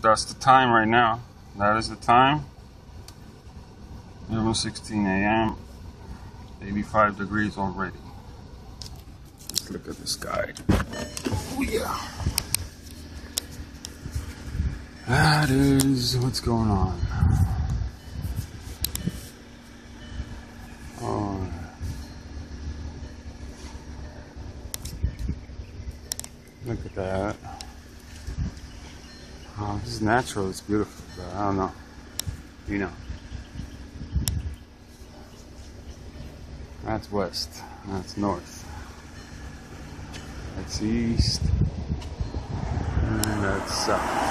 That's the time right now. That is the time. 11:16 a.m. 85 degrees already. Let's look at the sky. Oh yeah. That is what's going on. Oh, look at that. Oh, this is natural. It's beautiful, but I don't know. You know. That's west. That's north. That's east. And that's south.